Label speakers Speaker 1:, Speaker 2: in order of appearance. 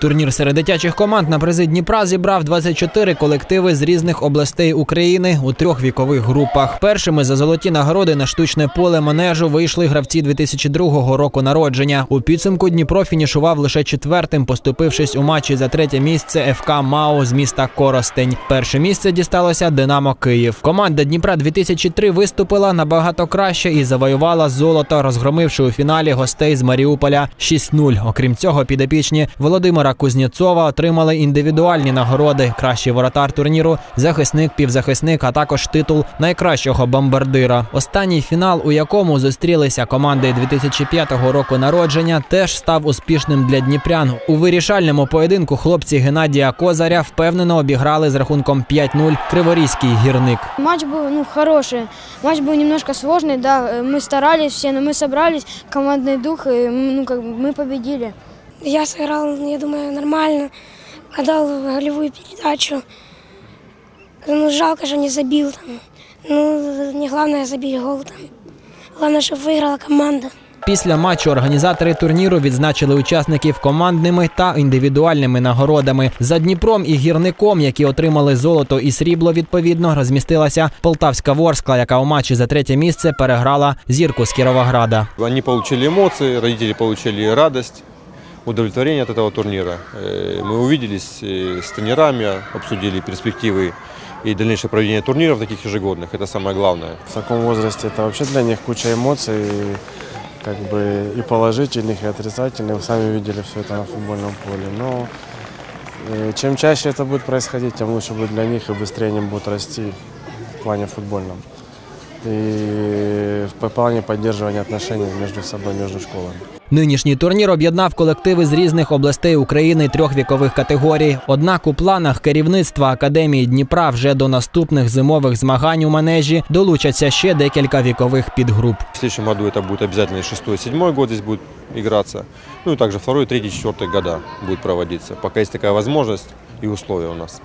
Speaker 1: Турнір серед дитячих команд на призи Дніпра зібрав 24 колективи з різних областей України у трьох вікових групах. Першими за золоті нагороди на штучне поле манежу вийшли гравці 2002 року народження. У підсумку Дніпро фінішував лише четвертим, поступившись у матчі за третє місце ФК МАО з міста Коростень. Перше місце дісталося Динамо Київ. Команда Дніпра 2003 виступила набагато краще і завоювала золото, розгромивши у фіналі гостей з Маріуполя 6-0. Окрім цього, підопічні Володимира Кузнєцова отримали індивідуальні нагороди: кращий воротар турніру, захисник, півзахисник, а також титул найкращого бомбардира. Останній фінал, у якому зустрілися команди 2005 року народження, теж став успішним для дніпрян. У вирішальному поєдинку хлопці Геннадія Козаря впевнено обіграли з рахунком 5-0 Криворізький гірник.
Speaker 2: Матч был ну, хороший. Матч был немножко сложный, да. э, Мы старались все, но мы собрались, командный дух, и м, ну, как бы мы победили.
Speaker 3: Я сыграл, я думаю, нормально. Отдал голевую передачу. Ну, жалко, что не забил там. Ну, не главное забить гол там. Главное, чтобы выиграла команда.
Speaker 1: Після матчу організатори турніру відзначили учасників командними та індивідуальними нагородами. За Дніпром і гірником, які отримали золото і срібло, відповідно, розмістилася Полтавська Ворскла, яка у матчі за третє місце переграла зірку з Кіровограда.
Speaker 4: Они получили эмоции, родители получили радость, удовлетворение от этого турнира. Э, Мы увиделись э, с тренерами, обсудили перспективы и дальнейшее проведение турниров таких ежегодных. Это самое главное.
Speaker 5: В таком возрасте это вообще для них куча эмоций, и как бы и положительных, и отрицательных. Вы сами видели все это на футбольном поле. Но э, чем чаще это будет происходить, тем лучше будет для них и быстрее они будут расти в плане футбольном. И в плане поддерживания отношений между собой, между школами.
Speaker 1: Нинішній турнір об'єднав колективи з різних областей України трьох вікових категорій. Однак у планах керівництва Академії Дніпра вже до наступних зимових змагань у манежі долучаться ще декілька вікових підгруп.
Speaker 4: В следующем году и шестой, и седьмой год здесь будет играться. Ну и также второй, третий, четвертый года будет проводиться. Пока есть такая возможность и условия у нас.